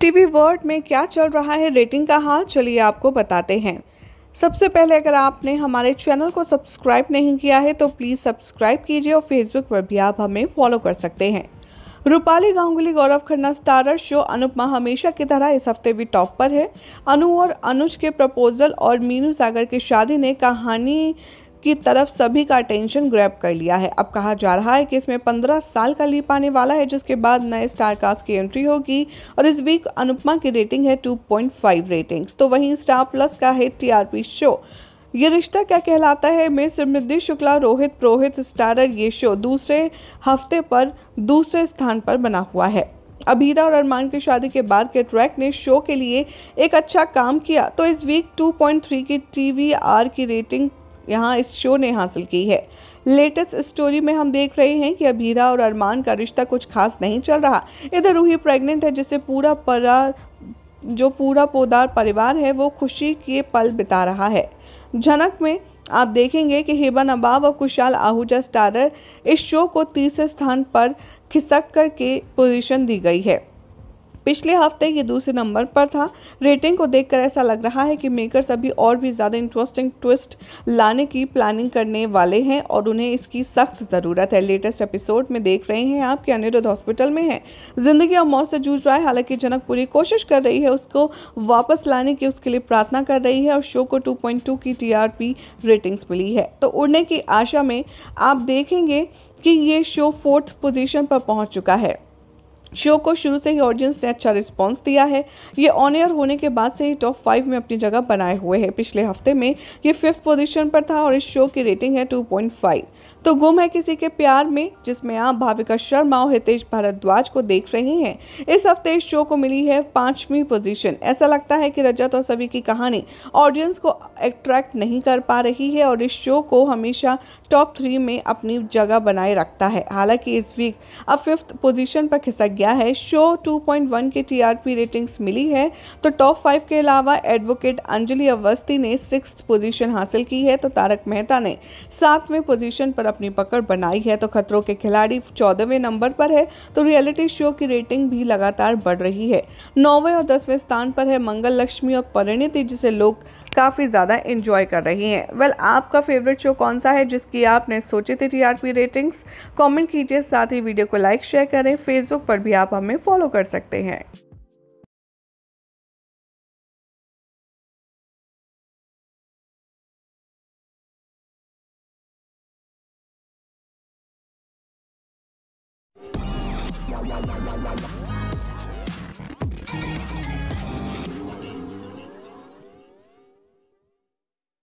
TV world में क्या चल रहा है? रेटिंग का हाल चलिए आपको बताते हैं। सबसे पहले अगर आपने हमारे चैनल को सब्सक्राइब नहीं किया है तो प्लीज़ सब्सक्राइब कीजिए और फेसबुक पर भी आप हमें फॉलो कर सकते हैं। रूपाली गांगुली, गौरव खन्ना, स्टारर शो अनुपमा हमेशा की तरह इस हफ़्ते भी टॉप पर है। अनु और अनुज के प्रपोजल और मीनू सागर की शादी ने कहानी की तरफ़ सभी का अटेंशन ग्रैब कर लिया है। अब कहा जा रहा है कि इसमें 15 साल का लीप आने वाला है, जिसके बाद नए स्टार कास्ट की एंट्री होगी और इस वीक अनुपमा की रेटिंग है 2.5 रेटिंग्स तो वहीं स्टार प्लस का है टीआरपी शो ये रिश्ता क्या कहलाता है? में समृद्धि शुक्ला, रोहित प्रोहित, स्टारर, ये शो दूसरे हफ़्ते पर दूसरे स्थान पर बना हुआ है। अभीरा और अरमान की शादी के बाद के ट्रैक ने शो के लिए एक अच्छा काम किया। तो इस वीक 2.3 की टीवी आर की रेटिंग यहाँ इस शो ने हासिल की है। लेटेस्ट स्टोरी में हम देख रहे हैं कि अभीरा और अरमान का रिश्ता कुछ खास नहीं चल रहा। इधर रूही प्रेग्नेंट है जिससे पूरा परा, जो पूरा पोदार परिवार है, वो खुशी के पल बिता रहा है। झनक में आप देखेंगे कि हेबा नवाब और कुशाल आहूजा स्टारर इस शो को तीसरे स्थान पर खिसक कर के पोजीशन दी गई है। पिछले हफ़्ते ये दूसरे नंबर पर था। रेटिंग को देखकर ऐसा लग रहा है कि मेकर्स अभी और भी ज़्यादा इंटरेस्टिंग ट्विस्ट लाने की प्लानिंग करने वाले हैं और उन्हें इसकी सख्त ज़रूरत है। लेटेस्ट एपिसोड में देख रहे हैं आप कि अनिरुद्ध हॉस्पिटल में है। ज़िंदगी और मौत से जूझ रहा है, हालाँकि जनक पूरी कोशिश कर रही है उसको वापस लाने की, उसके लिए प्रार्थना कर रही है और शो को टू की टीआरपी रेटिंग्स मिली है। तो उड़ने की आशा में आप देखेंगे कि ये शो फोर्थ पोजीशन पर पहुँच चुका है। शो को शुरू से ही ऑडियंस ने अच्छा रिस्पांस दिया है। ये ऑन एयर होने के बाद से ही टॉप फाइव में अपनी जगह बनाए हुए हैं। पिछले हफ़्ते में ये फिफ्थ पोजीशन पर था और इस शो की रेटिंग है 2.5 तो गुम है किसी के प्यार में, जिसमें आप भाविका शर्मा और हितेश भारद्वाज को देख रहे हैं। इस हफ़्ते इस शो को मिली है पांचवी पोजीशन ऐसा लगता है कि रजत और सभी की कहानी ऑडियंस को अट्रैक्ट नहीं कर पा रही है और इस शो को हमेशा टॉप थ्री में अपनी जगह बनाए रखता है। हालाँकि इस वीक अब फिफ्थ पोजीशन पर खिसक गया है। शो 2.1 की टीआरपी रेटिंग्स मिली है। तो टॉप फाइव के अलावा एडवोकेट अंजलि अवस्थी ने सिक्स पोजीशन हासिल की है तो तारक मेहता ने सातवें पोजीशन पर अपनी पकड़ बनाई है। तो खतरों के खिलाड़ी चौदहवें नंबर पर है तो रियलिटी शो की रेटिंग भी लगातार बढ़ रही है। नौवें और दसवें स्थान पर है मंगल लक्ष्मी और परिणति जिसे लोग काफ़ी ज़्यादा इंजॉय कर रही हैं। वेल well, आपका फेवरेट शो कौन सा है जिसकी आपने सोची थी टीआरपी रेटिंग्स कमेंट कीजिए साथ ही वीडियो को लाइक शेयर करें। फेसबुक पर भी आप हमें फॉलो कर सकते हैं।